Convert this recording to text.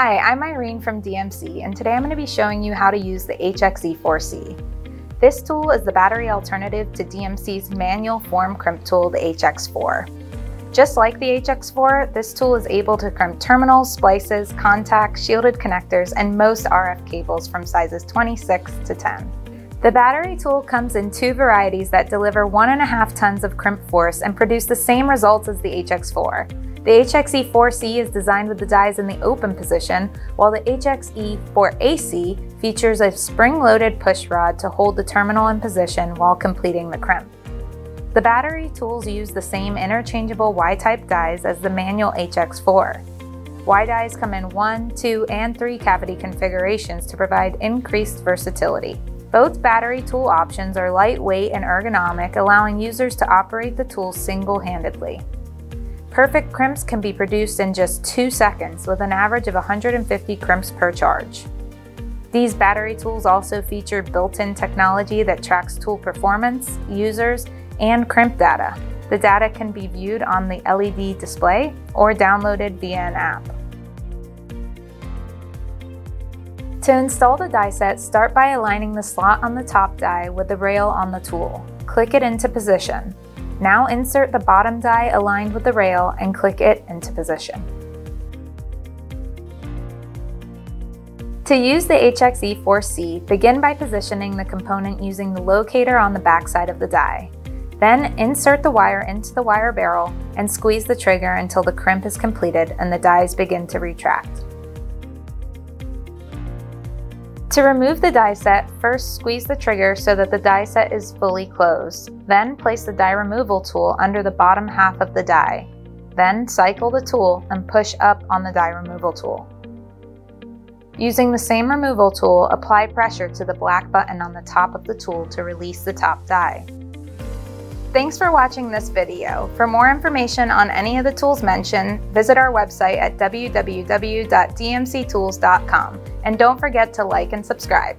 Hi, I'm Irene from DMC, and today I'm going to be showing you how to use the HXE4C. This tool is the battery alternative to DMC's manual form crimp tool, the HX4. Just like the HX4, this tool is able to crimp terminals, splices, contacts, shielded connectors, and most RF cables from sizes 26 to 10. The battery tool comes in two varieties that deliver 1.5 tons of crimp force and produce the same results as the HX4. The HXE4C is designed with the dies in the open position, while the HXE4AC features a spring-loaded push rod to hold the terminal in position while completing the crimp. The battery tools use the same interchangeable Y-type dies as the manual HX4. Y dies come in 1, 2, and 3 cavity configurations to provide increased versatility. Both battery tool options are lightweight and ergonomic, allowing users to operate the tool single-handedly. Perfect crimps can be produced in just 2 seconds with an average of 150 crimps per charge. These battery tools also feature built-in technology that tracks tool performance, users, and crimp data. The data can be viewed on the LED display or downloaded via an app. To install the die set, start by aligning the slot on the top die with the rail on the tool. Click it into position. Now insert the bottom die aligned with the rail and click it into position. To use the HXE4C, begin by positioning the component using the locator on the backside of the die. Then insert the wire into the wire barrel and squeeze the trigger until the crimp is completed and the dies begin to retract. To remove the die set, first squeeze the trigger so that the die set is fully closed. Then place the die removal tool under the bottom half of the die. Then cycle the tool and push up on the die removal tool. Using the same removal tool, apply pressure to the black button on the top of the tool to release the top die. Thanks for watching this video. For more information on any of the tools mentioned, visit our website at www.dmctools.com and don't forget to like and subscribe.